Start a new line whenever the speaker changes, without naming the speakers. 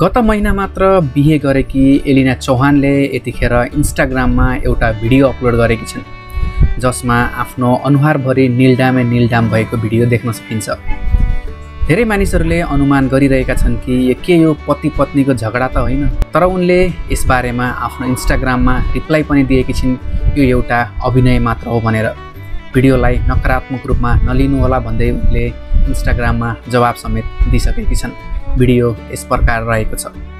गत महिना मात्र बिहे गरेकी एलिना चौहानले यतिखेर इन्स्टाग्राममा एउटा भिडियो अपलोड गरेकी छिन् जसमा आफ्नो अनुहारभरि निलडामे निलडाम भएको भिडियो देख्न सकिन्छ। धेरै मानिसहरूले अनुमान गरिरहेका छन् कि के यो पति पत्नीको झगडा त होइन तर उनले यसबारेमा आफ्नो इन्स्टाग्राममा रिप्लाई पनि दिएकी छिन् यो एउटा अभिनय मात्र हो भनेर। भिडियोलाई नकारात्मक रूपमा नलिनुहोला भन्दै उनले इन्स्टाग्राममा जवाब समेत दिइसकेकी छन्। भिडियो यस प्रकार रहेको छ।